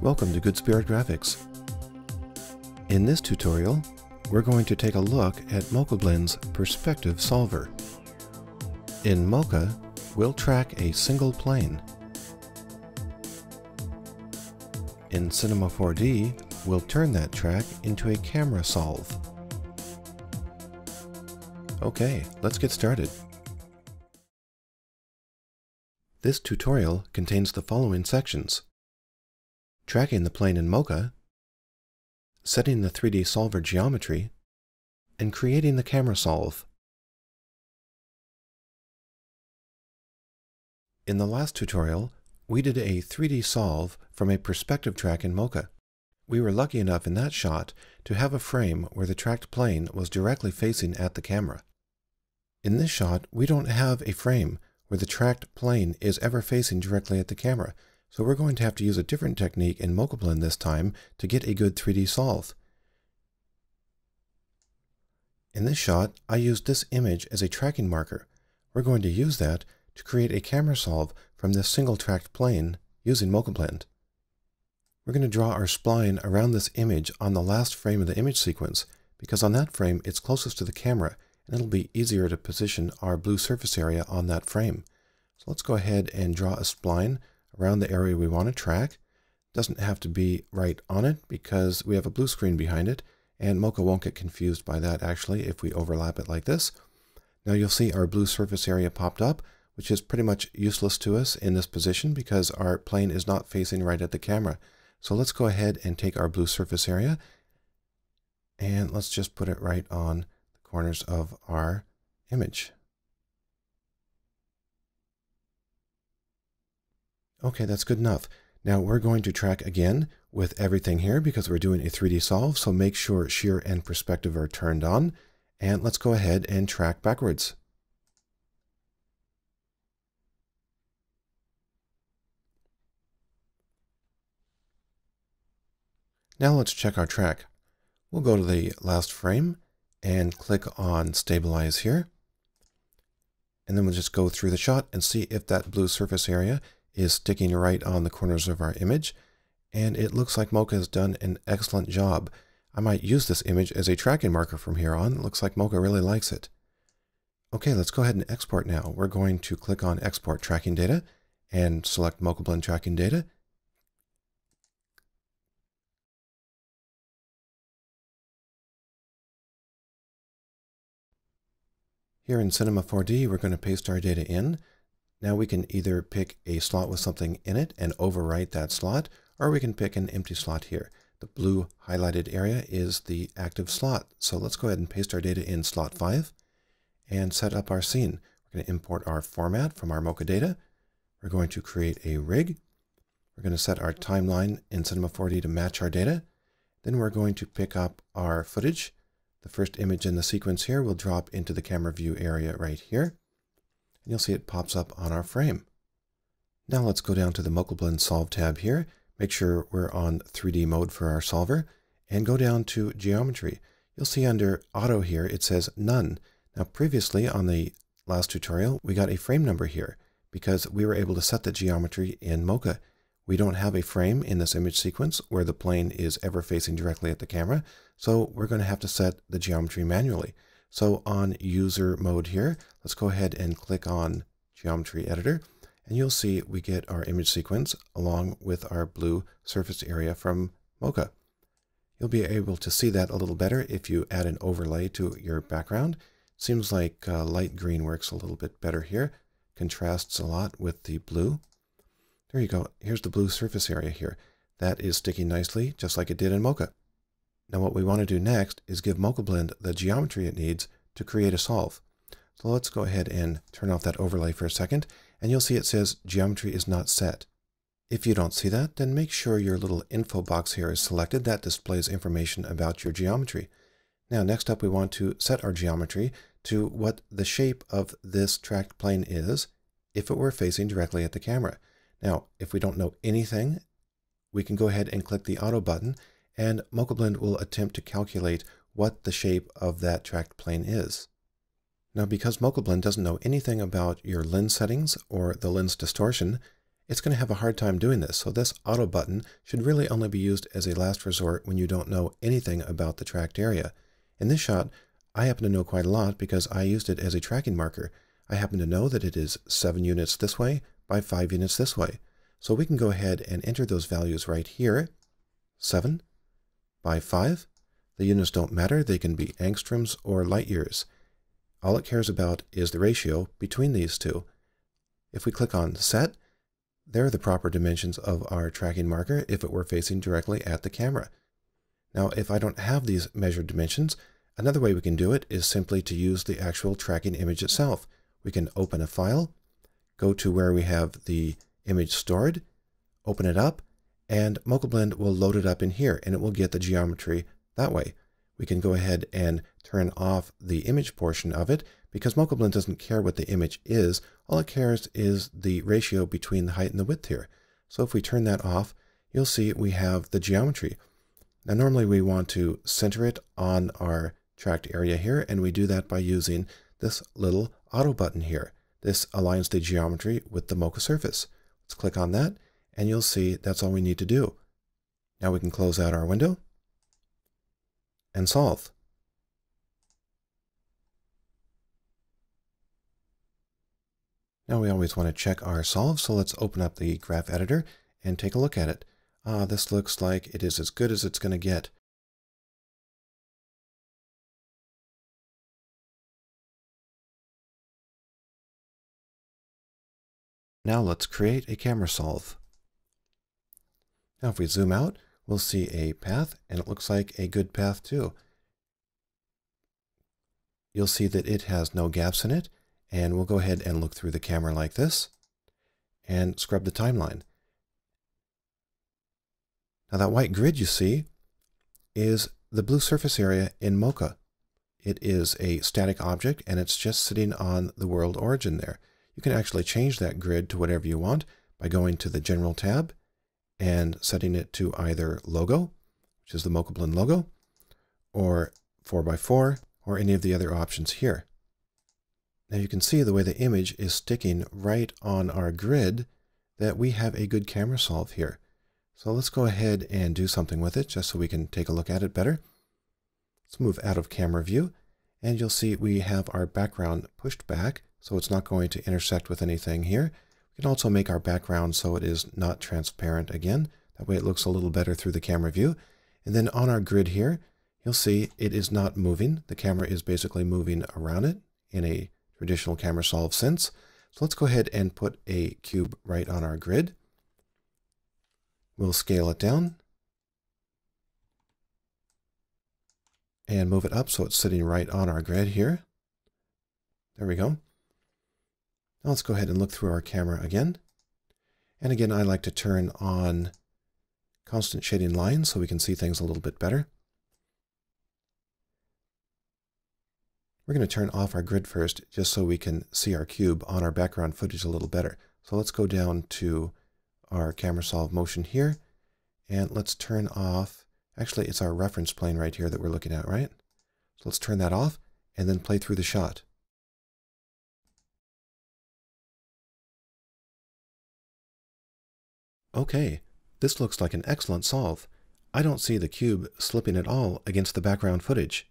Welcome to Good Spirit Graphics. In this tutorial, we're going to take a look at MochaBlend's Perspective Solver. In Mocha, we'll track a single plane. In Cinema 4D, we'll turn that track into a camera solve. Okay, let's get started. This tutorial contains the following sections. Tracking the plane in Mocha, setting the 3D solver geometry, and creating the camera solve. In the last tutorial, we did a 3D solve from a perspective track in Mocha. We were lucky enough in that shot to have a frame where the tracked plane was directly facing at the camera. In this shot, we don't have a frame where the tracked plane is ever facing directly at the camera, so we're going to have to use a different technique in MochaBlend this time to get a good 3D solve. In this shot, I used this image as a tracking marker. We're going to use that to create a camera solve from this single tracked plane using MochaBlend. We're going to draw our spline around this image on the last frame of the image sequence because on that frame it's closest to the camera and it'll be easier to position our blue surface area on that frame. So let's go ahead and draw a spline around the area we want to track. Doesn't have to be right on it because we have a blue screen behind it and Mocha won't get confused by that actually if we overlap it like this. Now you'll see our blue surface area popped up which is pretty much useless to us in this position because our plane is not facing right at the camera. So let's go ahead and take our blue surface area and let's just put it right on the corners of our image. Okay, that's good enough. Now we're going to track again with everything here because we're doing a 3D solve, so make sure shear and perspective are turned on. And let's go ahead and track backwards. Now let's check our track. We'll go to the last frame and click on stabilize here. And then we'll just go through the shot and see if that blue surface area is sticking right on the corners of our image. And it looks like Mocha has done an excellent job. I might use this image as a tracking marker from here on. It looks like Mocha really likes it. Okay, let's go ahead and export now. We're going to click on export tracking data and select MochaBlend tracking data Here in Cinema 4D, we're going to paste our data in. Now we can either pick a slot with something in it and overwrite that slot, or we can pick an empty slot here. The blue highlighted area is the active slot. So let's go ahead and paste our data in slot 5 and set up our scene. We're going to import our format from our Mocha data. We're going to create a rig. We're going to set our timeline in Cinema 4D to match our data. Then we're going to pick up our footage the first image in the sequence here will drop into the camera view area right here. And you'll see it pops up on our frame. Now let's go down to the MochaBlend Solve tab here. Make sure we're on 3D mode for our solver and go down to Geometry. You'll see under Auto here, it says None. Now previously on the last tutorial, we got a frame number here because we were able to set the geometry in Mocha. We don't have a frame in this image sequence where the plane is ever facing directly at the camera, so we're going to have to set the geometry manually. So on user mode here, let's go ahead and click on geometry editor, and you'll see we get our image sequence along with our blue surface area from Mocha. You'll be able to see that a little better if you add an overlay to your background. Seems like uh, light green works a little bit better here. Contrasts a lot with the blue. There you go. Here's the blue surface area here. That is sticking nicely, just like it did in Mocha. Now what we want to do next is give MochaBlend the geometry it needs to create a solve. So let's go ahead and turn off that overlay for a second, and you'll see it says geometry is not set. If you don't see that, then make sure your little info box here is selected. That displays information about your geometry. Now next up we want to set our geometry to what the shape of this tracked plane is if it were facing directly at the camera. Now, if we don't know anything, we can go ahead and click the auto button and MochaBlend will attempt to calculate what the shape of that tracked plane is. Now because MochaBlend doesn't know anything about your lens settings or the lens distortion, it's going to have a hard time doing this. So this auto button should really only be used as a last resort when you don't know anything about the tracked area. In this shot, I happen to know quite a lot because I used it as a tracking marker. I happen to know that it is 7 units this way by 5 units this way. So we can go ahead and enter those values right here. 7 by 5. The units don't matter. They can be angstroms or light years. All it cares about is the ratio between these two. If we click on Set, there are the proper dimensions of our tracking marker if it were facing directly at the camera. Now, if I don't have these measured dimensions, another way we can do it is simply to use the actual tracking image itself. We can open a file, go to where we have the image stored, open it up, and MochaBlend will load it up in here, and it will get the geometry that way. We can go ahead and turn off the image portion of it because MochaBlend doesn't care what the image is. All it cares is the ratio between the height and the width here. So if we turn that off, you'll see we have the geometry. Now normally we want to center it on our tracked area here, and we do that by using this little auto button here. This aligns the geometry with the Mocha surface. Let's click on that, and you'll see that's all we need to do. Now we can close out our window and solve. Now we always want to check our solve, so let's open up the graph editor and take a look at it. Ah, this looks like it is as good as it's going to get. Now let's create a camera solve. Now if we zoom out, we'll see a path, and it looks like a good path too. You'll see that it has no gaps in it, and we'll go ahead and look through the camera like this and scrub the timeline. Now that white grid you see is the blue surface area in Mocha. It is a static object and it's just sitting on the world origin there. You can actually change that grid to whatever you want by going to the General tab and setting it to either logo, which is the MochaBlend logo, or 4x4, or any of the other options here. Now you can see the way the image is sticking right on our grid that we have a good camera solve here. So let's go ahead and do something with it just so we can take a look at it better. Let's move out of camera view and you'll see we have our background pushed back so it's not going to intersect with anything here. Can also make our background so it is not transparent again. That way it looks a little better through the camera view. And then on our grid here, you'll see it is not moving. The camera is basically moving around it in a traditional camera solve sense. So let's go ahead and put a cube right on our grid. We'll scale it down and move it up so it's sitting right on our grid here. There we go. Now let's go ahead and look through our camera again. And again, I like to turn on constant shading lines so we can see things a little bit better. We're going to turn off our grid first just so we can see our cube on our background footage a little better. So let's go down to our camera solve motion here and let's turn off, actually it's our reference plane right here that we're looking at, right? So let's turn that off and then play through the shot. Okay, this looks like an excellent solve. I don't see the cube slipping at all against the background footage.